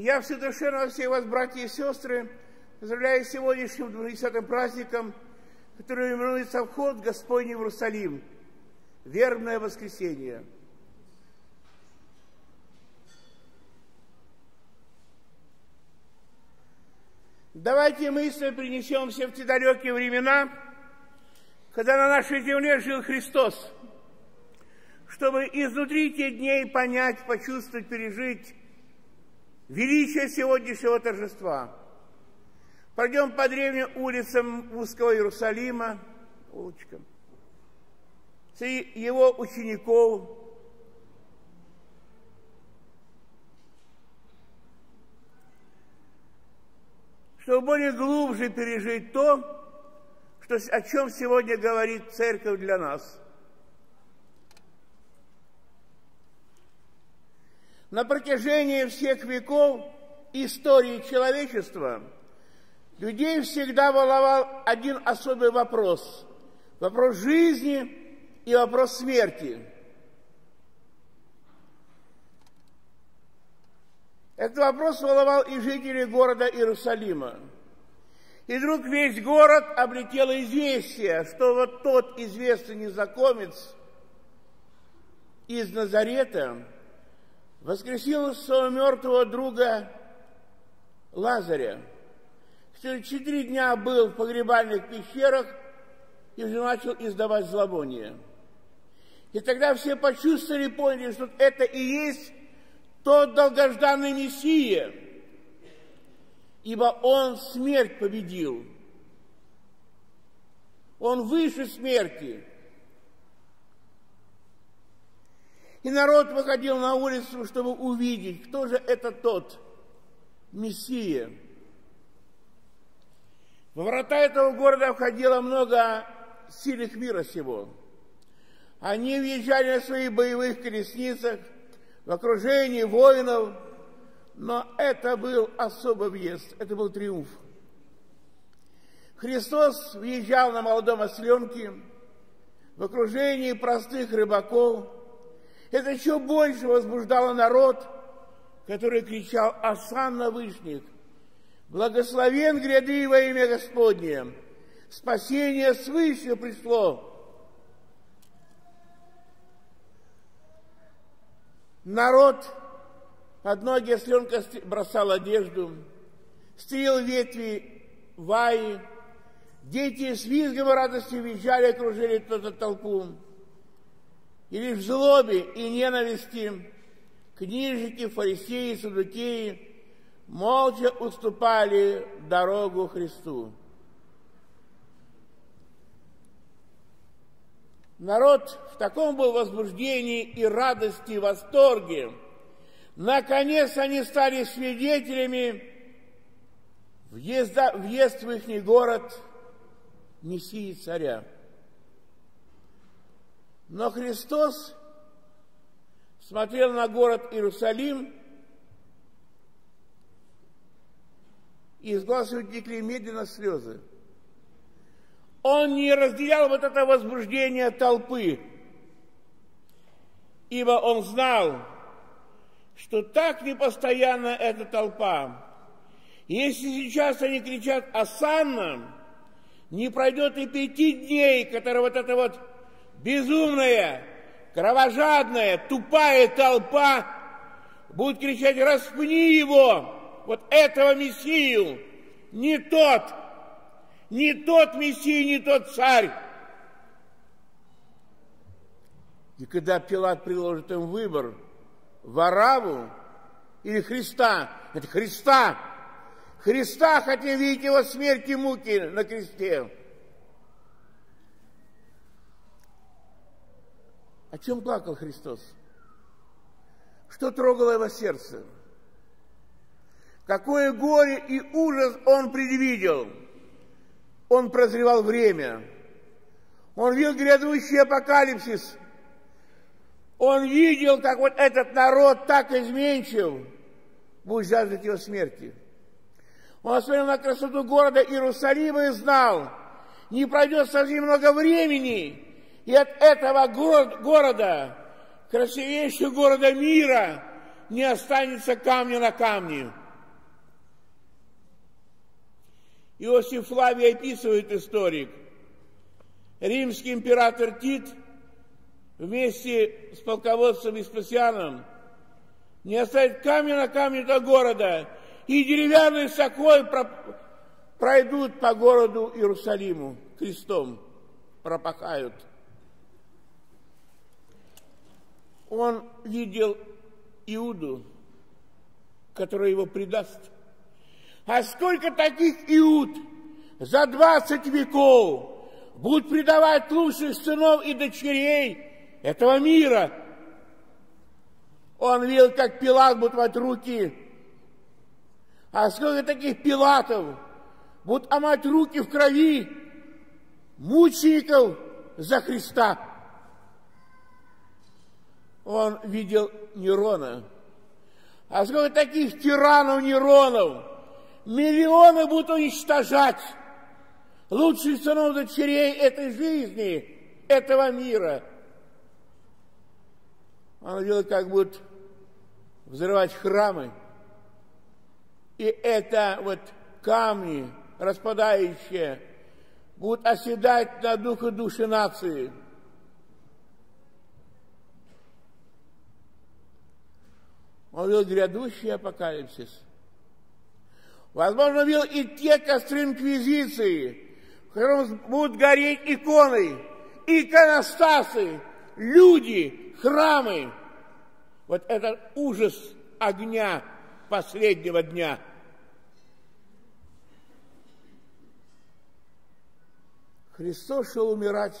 Я все душевно всех вас, братья и сестры, поздравляю с сегодняшним 20 праздником, который именуется «Вход Господний в Иерусалим», вербное воскресенье. Давайте мысленно принесемся в те далекие времена, когда на нашей земле жил Христос, чтобы изнутри те дней понять, почувствовать, пережить величие сегодняшнего торжества. Пойдем по древним улицам узкого Иерусалима, улочкам, среди его учеников, чтобы более глубже пережить то, что, о чем сегодня говорит церковь для нас. На протяжении всех веков истории человечества людей всегда волновал один особый вопрос. Вопрос жизни и вопрос смерти. Этот вопрос волновал и жителей города Иерусалима. И вдруг весь город облетело известие, что вот тот известный незнакомец из Назарета воскресил своего мертвого друга Лазаря. Через четыре дня был в погребальных пещерах и уже начал издавать зловоние. И тогда все почувствовали, поняли, что это и есть тот долгожданный Мессия, ибо Он смерть победил. Он выше смерти. И народ выходил на улицу, чтобы увидеть, кто же это тот Мессия. Во врата этого города входило много сильных мира сего. Они въезжали на своих боевых колесницах – в окружении воинов, но это был особый въезд, это был триумф. Христос въезжал на молодом осленке в окружении простых рыбаков. Это еще больше возбуждало народ, который кричал «Асан на вышних! Благословен гряды во имя Господне! Спасение свыше пришло!» Народ под ноги сленка бросал одежду, стрел ветви ваи, дети с визгом и радостью визжали, окружили эту толпу. И лишь в злобе и ненависти книжники, фарисеи, судукеи молча уступали дорогу Христу. Народ в таком был возбуждении и радости, и восторге. Наконец они стали свидетелями въезда, въезд в их город Мессии царя. Но Христос смотрел на город Иерусалим, и из глаз его текли медленно слезы. Он не разделял вот это возбуждение толпы, ибо он знал, что так непостоянна эта толпа. Если сейчас они кричат «Асанна», не пройдет и пяти дней, когда вот эта вот безумная, кровожадная, тупая толпа будет кричать «Распни его!» Вот этого Мессию, не тот, не тот Мессия, не тот царь. И когда Пилат приложит им выбор, Вараву или Христа, это Христа, Христа хотим видеть его смерти и муки на кресте. О чем плакал Христос? Что трогало его сердце? Какое горе и ужас он предвидел – он прозревал время. Он видел грядущий апокалипсис. Он видел, как вот этот народ так изменчив, будет жаждать его смерти. Он смотрел на красоту города Иерусалима и знал, не пройдет совсем много времени, и от этого города, красивейшего города мира, не останется камня на камне. Иосиф Флавий описывает историк. Римский император Тит вместе с полководцем Веспасианом не оставит камня на камне до города, и деревянной сокой пройдут по городу Иерусалиму, крестом пропахают – Он видел Иуду, который его предаст. А сколько таких Иуд за 20 веков будут предавать лучших сынов и дочерей этого мира. Он видел, как Пилат будет мать руки. А сколько таких Пилатов будут омать руки в крови мучеников за Христа. Он видел Нерона. А сколько таких тиранов Неронов, миллионы будут уничтожать лучших сынов дочерей этой жизни, этого мира. Он видел, как будут взрывать храмы. И это вот камни, распадающие, будут оседать на дух и души нации. Он видел грядущий апокалипсис. Возможно, видел и те костры инквизиции, в котором будут гореть иконы, иконостасы, люди, храмы. Вот этот ужас огня последнего дня. Христос шел умирать,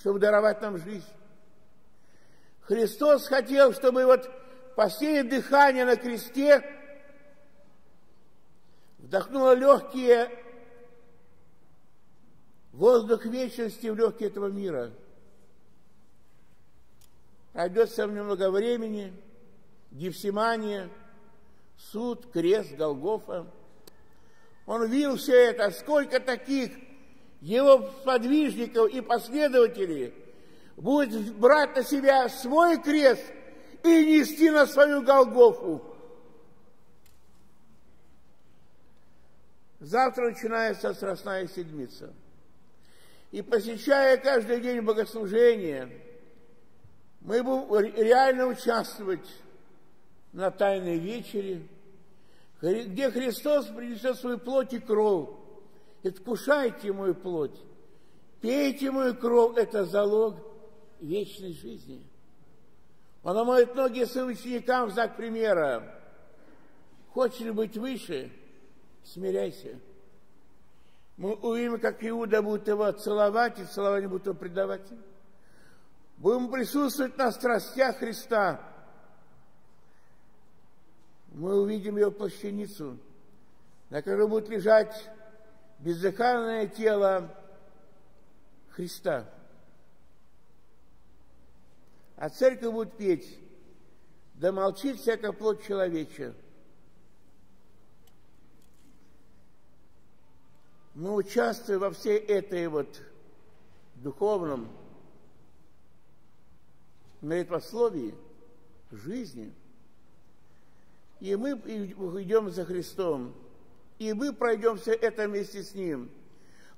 чтобы даровать нам жизнь. Христос хотел, чтобы вот последнее дыхание на кресте вдохнуло легкие воздух вечности в легкие этого мира. Пройдет совсем немного времени, Гефсимания, суд, крест, Голгофа. Он видел все это, сколько таких его подвижников и последователей будет брать на себя свой крест и нести на свою Голгофу. Завтра начинается Страстная Седмица. И посещая каждый день богослужение, мы будем реально участвовать на Тайной вечере, где Христос принесет свою плоть и кровь. И вкушайте мою плоть, пейте мою кровь, это залог вечной жизни. Он омоет ноги своим ученикам в знак примера. Хочешь быть выше, смиряйся. Мы увидим, как Иуда будет его целовать, и целование будет его предавать. Будем присутствовать на страстях Христа. Мы увидим его плащаницу, на которой будет лежать бездыханное тело Христа. А церковь будет петь, да молчит всякая плоть человеча. мы участвуем во всей этой вот духовном молитвословии жизни, и мы идем за Христом, и мы пройдем все это вместе с Ним.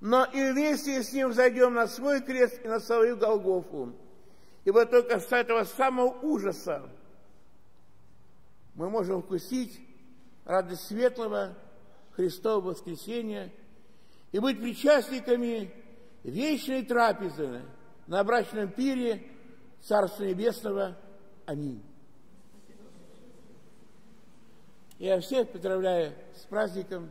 Но и вместе с Ним зайдем на свой крест и на свою Голгофу. И вот только с этого самого ужаса мы можем вкусить радость светлого Христова воскресения – и быть причастниками вечной трапезы на брачном пире Царства Небесного. Аминь. Я всех поздравляю с праздником.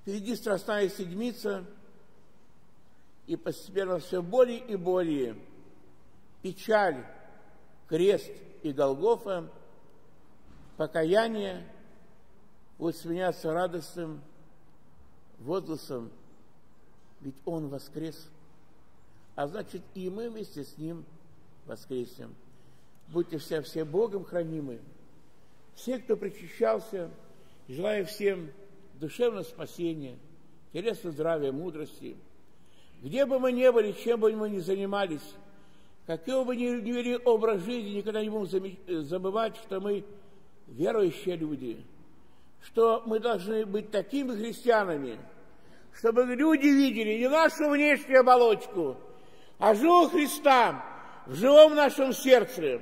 Впереди страстная седмица, и постепенно все более и более печаль, крест и Голгофа, покаяние – будет сменяться радостным возгласом, ведь Он воскрес. А значит, и мы вместе с Ним воскреснем. Будьте все, все Богом хранимы. Все, кто причащался, желаю всем душевного спасения, телесного здравия, мудрости. Где бы мы ни были, чем бы мы ни занимались, какой бы ни вели образ жизни, никогда не будем забывать, что мы верующие люди – что мы должны быть такими христианами, чтобы люди видели не нашу внешнюю оболочку, а живого Христа в живом нашем сердце,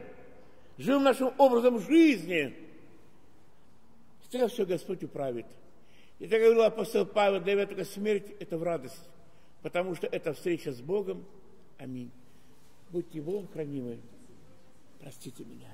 живым нашим образом жизни. И тогда все Господь управит. И так говорил апостол Павел, для только смерть – это в радость, потому что это встреча с Богом. Аминь. Будьте Богом хранимы. Простите меня.